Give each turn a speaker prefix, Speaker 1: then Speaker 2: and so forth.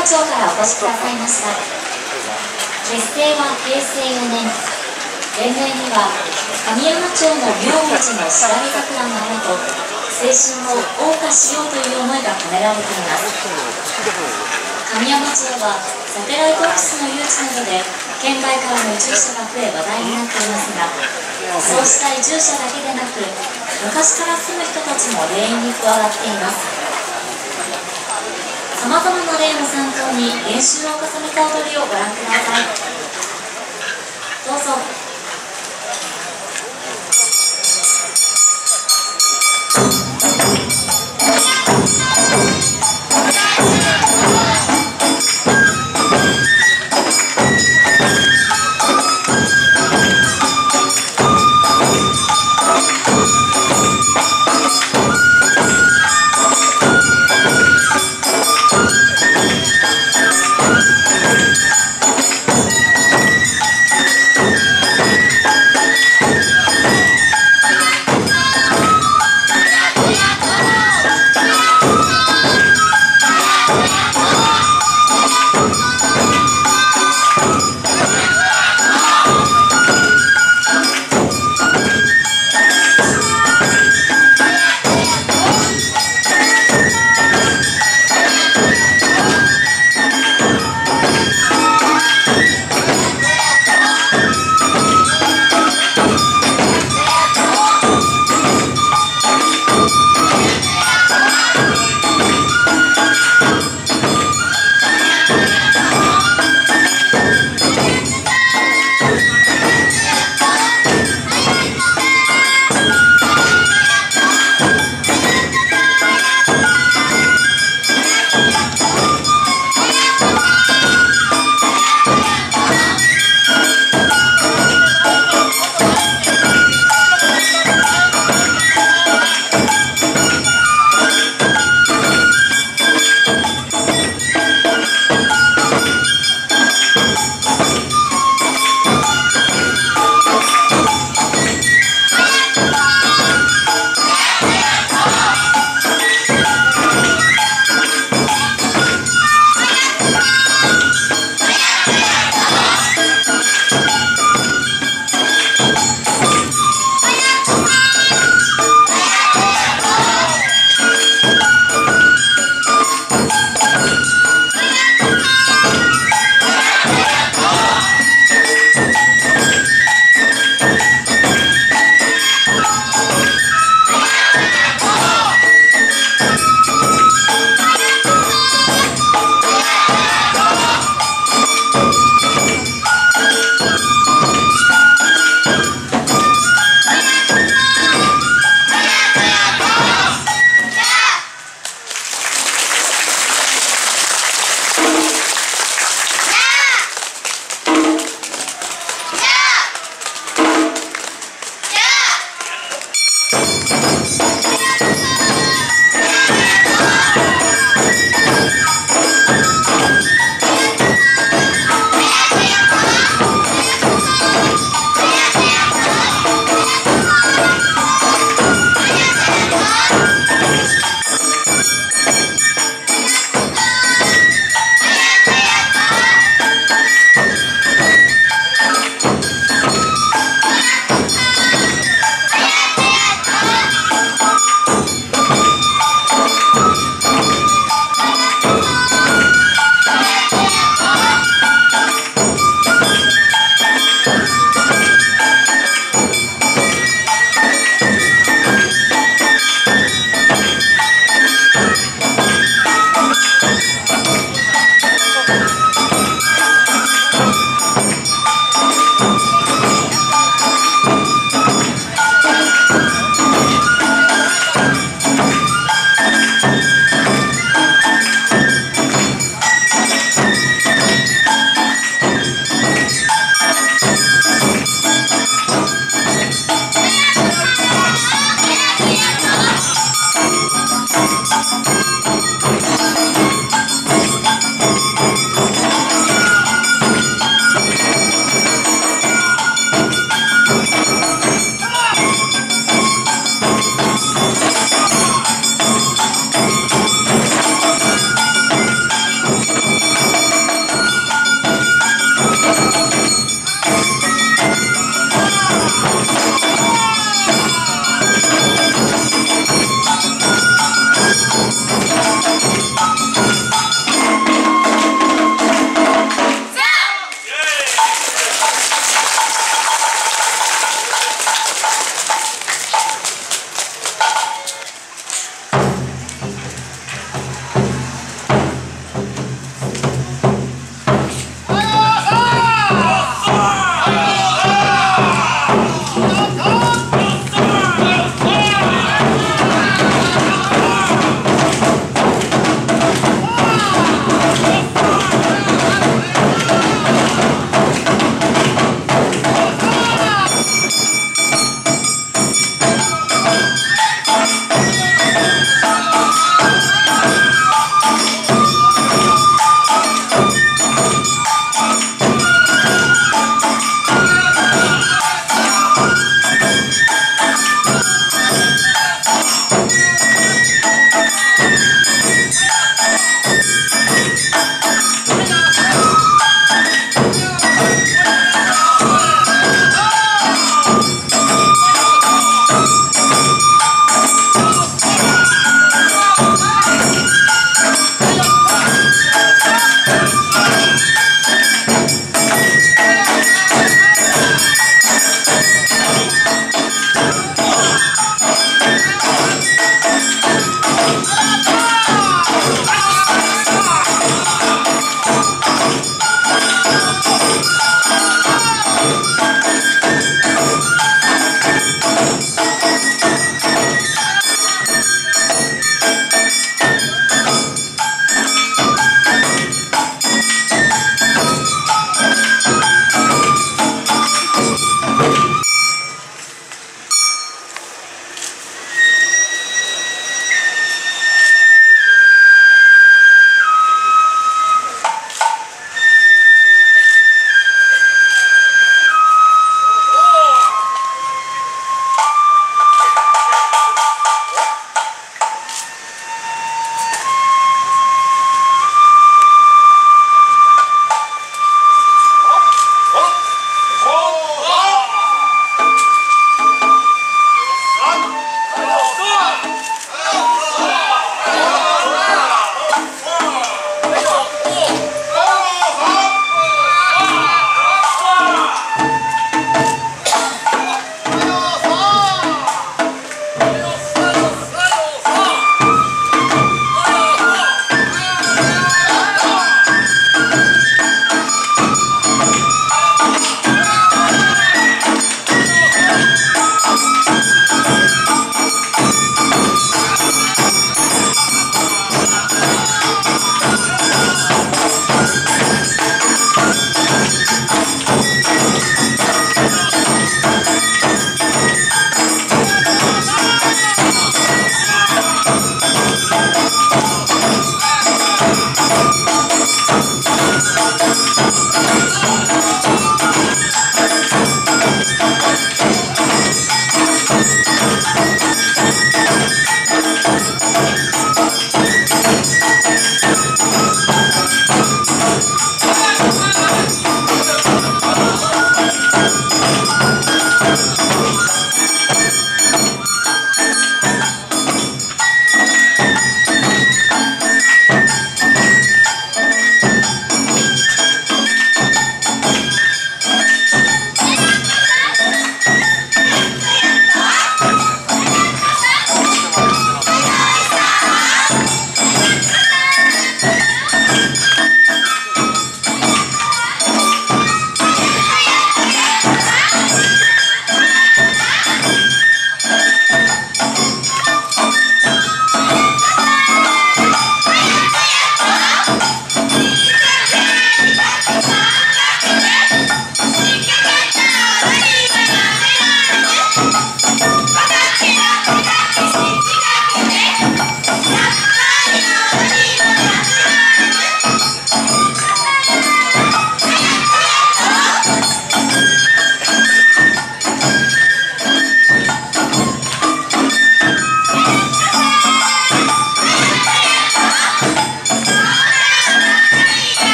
Speaker 1: 町からお越しくださいました。結成は平成4年。連盟には神山町の名文字の調べ桜の花と青春を謳歌しようという思いが込められています。神山町はサテライトオフィスの誘致などで県外からの移住者が増え話題になっていますがそうした移住者だけでなく昔から住む人たちも霊園に加わっています。さまざまな例を参考に練習を重ねた踊りをご覧ください。どうぞ。